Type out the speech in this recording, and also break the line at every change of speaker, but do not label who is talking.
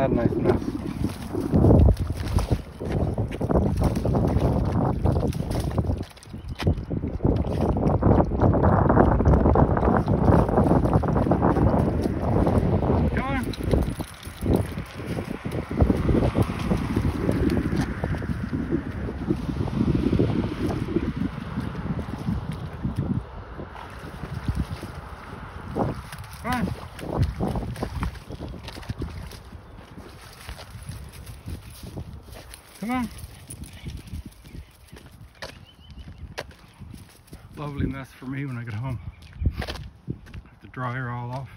that nice mess? Come on. Come on. Lovely mess for me when I get home. Have to dry her all off.